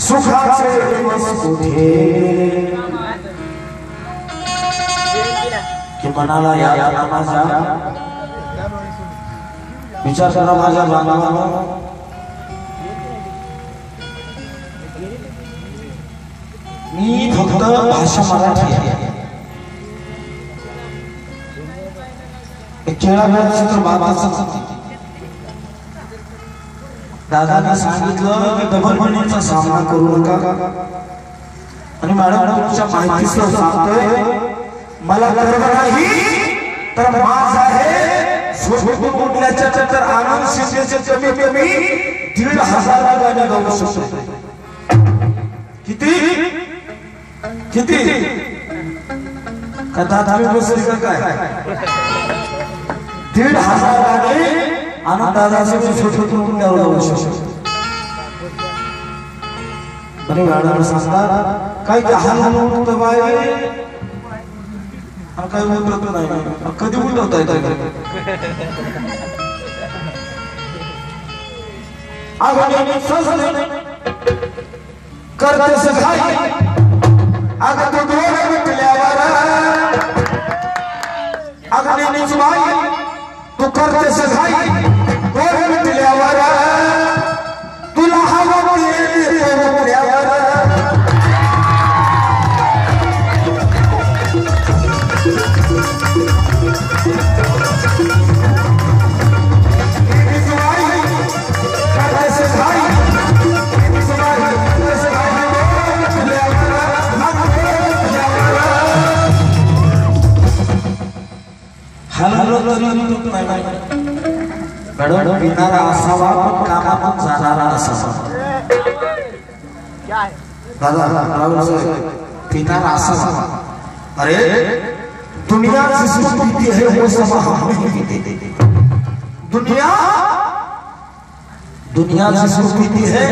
सुखाचे दिवस कुठे की मनाला या माझ्या विचार करा माझ्या बांधवांनो मी फक्त भाषा मराठी आहे। खेळामेळाची तर बाबाच दादांना सांगितलं की डबल मनीचा सामना करू नका. आणि मॅडम तुमच्या माहितीचं सांगतोय मला गर्व नाही तर माझ आहे सोबत कुठल्याच्या तर आनंद शिंदेचे कमी कमी दीड हजार गाण्या गाऊ शकतो. किती? किती? कथा धावी बसली काय? दीड हजार गाणे आनंदाचे छोटे कुटुंबावर जाऊ शकतो आणि मॅडम सांगतात काय ते हाल होतं बाय आणि काही उलटत नाही कधी उलटवता येत अगं सजले करते सखाई अगं तू दोन मिटल्यावर अगं निजवाई तू करते सखाई मॅडम पिणारा असावा पण कामातून जाणारा असावा दादा राहुल साहेब पिणारा असावा अरे दुनिया जिसको पीती है वो सब हम पीते। दुनिया दुनिया जिसको पीती है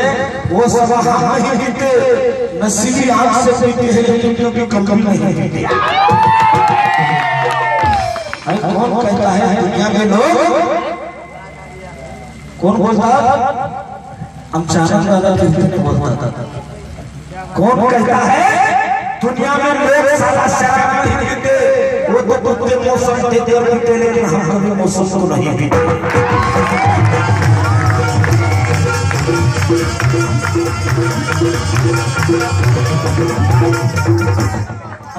वो सब हम पीते नसीबी आँख से पीती है कभी कभी नहीं पीते। कहता है? दुनिया के लोग? कौन बोलता आमच्या आनंद दादा कीर्तने बोलतात कौन कहता है? दुनिया में लोग साला शराब पीते। वो तो कुत्ते मौसम देते और पीते लेकिन हम कभी मौसम को नहीं पीते।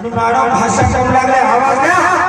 मॅडम भाषा करू लागले आवाज़ द्या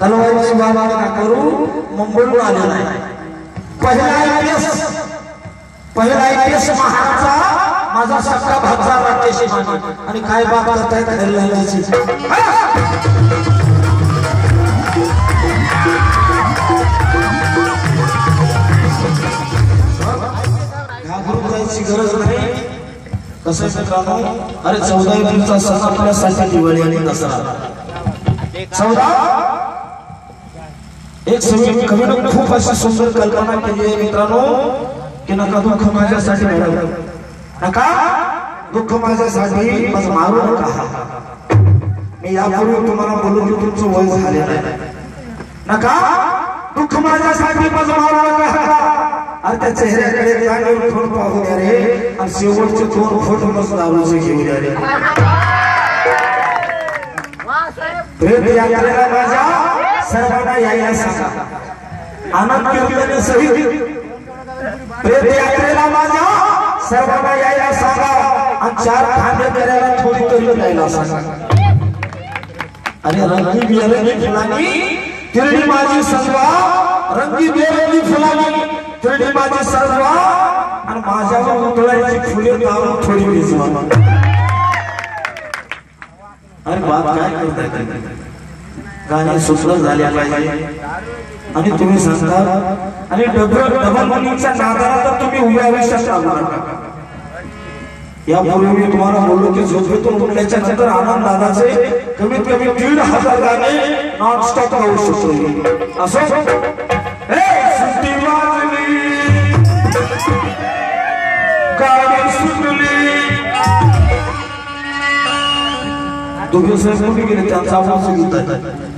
तलवारीची बाबा नका करू मुंबईहून आलेला आहे. पहिला आयपीएस पहिला आयपीएस महाराजा माझा सख्खा भाचा राकेश माने आणि काय बाब करताय खरेची घाबरून जायची गरज नाही. कसं मित्रांनो? अरे चौदा एप्रिलचा सण आपल्यासाठी दिवाळी आणि दसरा. चौदा? एक सगळी कवीनं खूप अशी सुंदर कल्पना केली आहे मित्रांनो की नका दुःख माझ्यासाठी मिळालं नका दुःख माझ्यासाठी माझं मारू नका. मी यापूर्वी तुम्हाला बोलू की तुमचं वय झालेलं आहे. नका दुःख माझ्यासाठी माझं मारू नका. अरे त्या चेहऱ्याकडे जागेवर फ़ोन पाहू द्या रे. आणि शेवटचे दोन फ़ोटो मस्त दारूचे घेऊ द्या रे. प्रेम यात्रेला माझ्या सर्वांना यायला सांगा. आनंद कीर्तन सहित प्रेम यात्रेला माझ्या सर्वांना यायला सांगा. आणि चार खांदे करायला थोडी तरी यायला सांगा. अरे रंगी बेरंगी फुलांनी, तिरडी माझी सर्वा, रंगी बेरंगी फुलांनी तिरडी माझी सर्वा, आणि माझ्यावर उतळायची फुले लावून थोडी भिजवा. अरे बाप, काय करताय गाणे सुसर झाले पाहिजे आणि तुम्ही सांगता आणि डबल डबल मनीच्या नादाला तर तुम्ही उभ्या आयुष्यात लागू नका यापूर्वी मी तुम्हाला बोललो की झोपेतून उठल्याच्या नंतर आनंद दादाचे कमीत कमी दीड हजार गाणे नॉन स्टॉप राहू शकतो. असं? दोघे साहेब कुठे गेले? त्यांचा आवाज घेत आहे.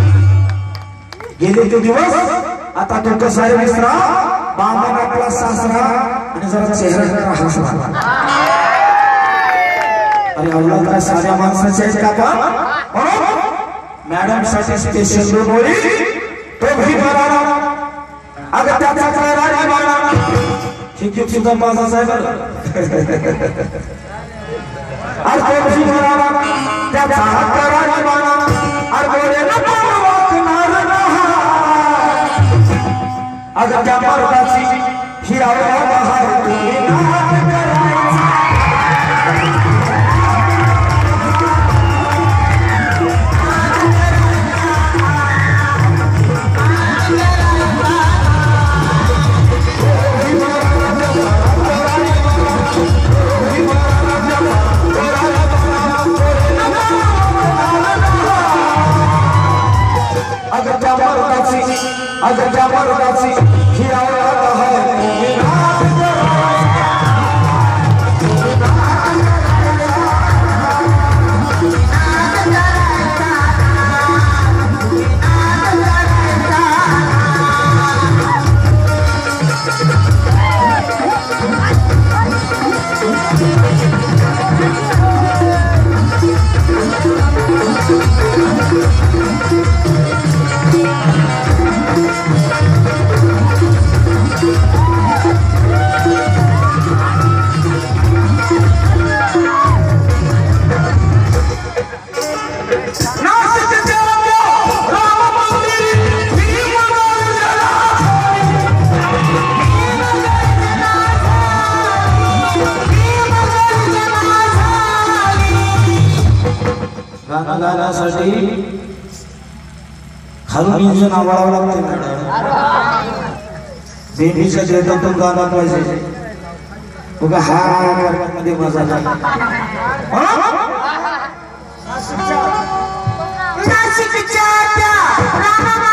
गेले ते दिवस. आता दुःख सारे विसरा बाबांना आपला सासरा आणि जरा चेहरा हसरा अरे अवलाद काय साऱ्या माणसाचे आहेत का आपण म्हणून मॅडम साठी स्पेशल दोन ओळी तो भी बरारा अगं, त्याचा करारी बाळा? ही गिफ्ट सुद्धा माझा साहेब अरे तो भी बरारा त्याचा करारी बाळा? अरे अगर त्या मर्दाची अगर त्या मर्दाची ही आवडत आहे गाणं खालून इंजिन आवडावं लागते मॅडम बेबीच्या देतातून गाणं पाहिजे बघा हा मध्ये मजा नाही नाशिकच्या त्या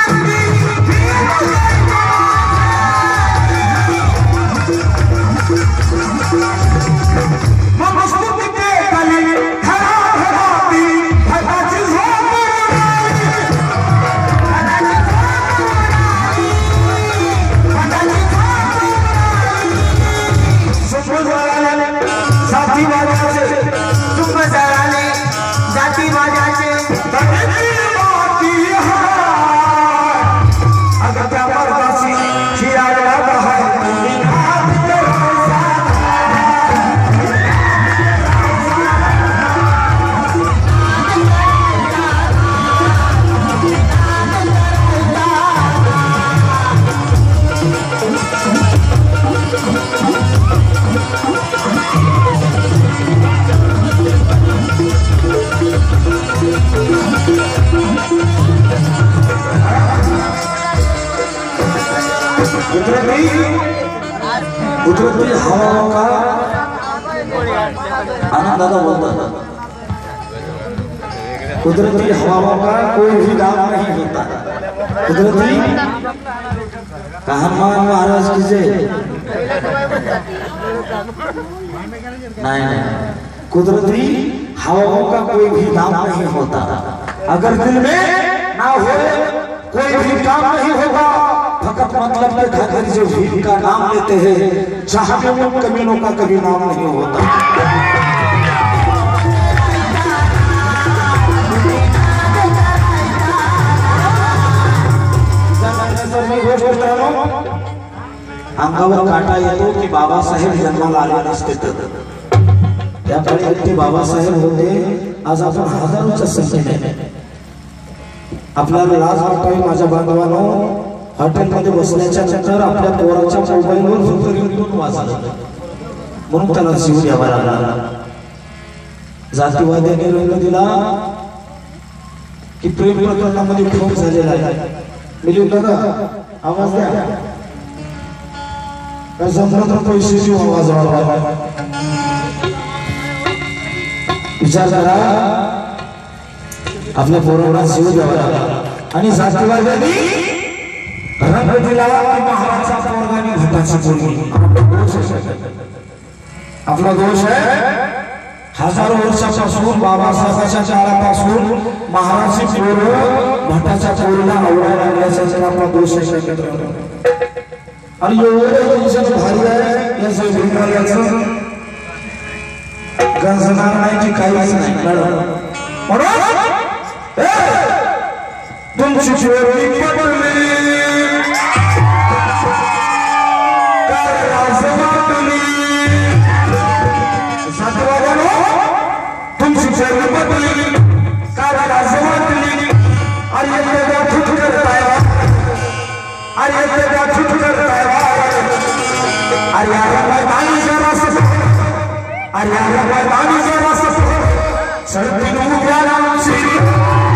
कुदरती कुदरती हवाओं का आनंद दादा बोलता कुदरती हवाओं का कोई भी दाम नहीं होता। कुदरती कहमान महाराज की जय नहीं। कुदरती हवाओं का कोई भी दाम नहीं होता। अगर दिल में ना हो, कोई भी काम नहीं होगा। फकत मतलब के खातिर जो भीड़ का नाम लेते हैं। जहाँ पे उन कमीनों का कभी नाम नहीं होता। मी अंगावर काटा येतो की बाबासाहेब जन्माला आले नसते तर त्या काळी एकटे बाबासाहेब होते आज आपण हजारोच्या संख्येने आपल्याला लाज वाटावी माझ्या बांधवांनो। हॉटेलमध्ये बसल्याच्या नंतर आपल्या पोराच्या मोबाईलवर फक्त रिंगटोन वाजत म्हणून त्याला जीव द्यावा लागला. जातीवाद्याने रंग दिला की प्रेम प्रकरणामध्ये खूप झालेला आहे. मी आवाज़ द्या. पैसे आवाज़ विचार करा. आपल्या पोरांना जीव द्यावा लागला. आणि जातीवाद्यांनी दिला की महाराजचा पोरगा आणि भटाची पोरगी. आपला दोष आहे. हजारो वर्षापासून बाबासाहेबांच्या काळापासून महाराजची पोरं भटाच्या पोरीला आवडायला लागल्याचा आपला दोष आहे आणि एवढं तुमचं भारी आहे या गंजणार नाही की काहीच नाही. म्हणून तुमची पडली चोरी पडली काय राजमातली अरे त्या छुट करताय अरे येते त्या छुट करताय अरे यार मैदानी जरा सा अरे यार मैदानी जरा सा सडकी उभ्या रामशी सडकी